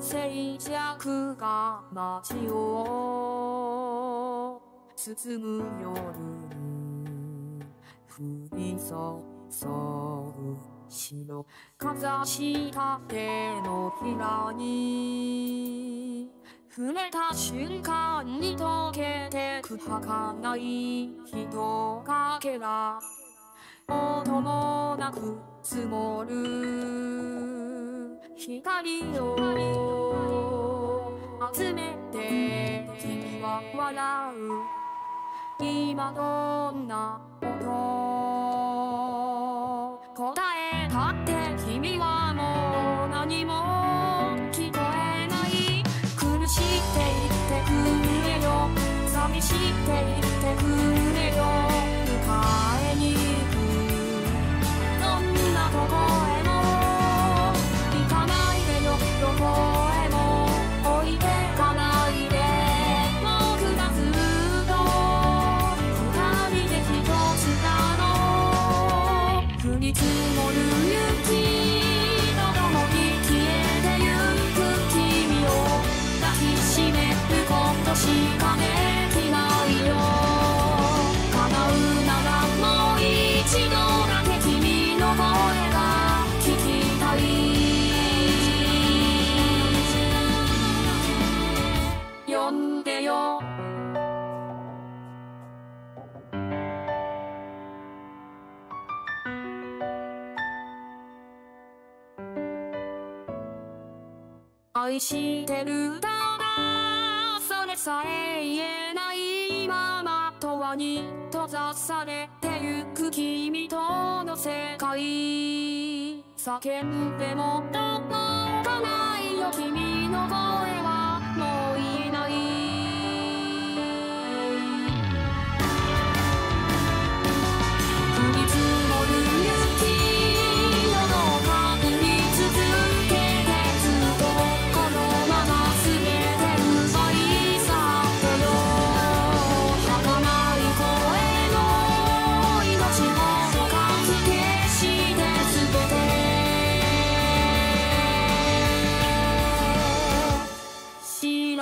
静寂が街を包む夜に降り注ぐ白かざした手のひらに触れた瞬間に溶けてく儚い人影が音もなく積もる光を集めて君は笑う今どんな音答えたって君はもう何も聞こえない苦しって言ってくれよ寂しって言ってくれよ愛してるただそれさえ言えないまま永遠に閉ざされてゆく君との世界。叫んでもどこかないよ。君の声は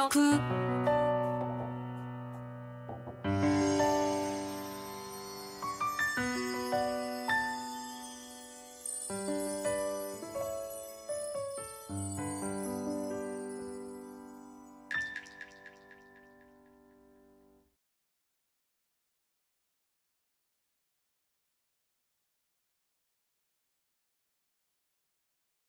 く。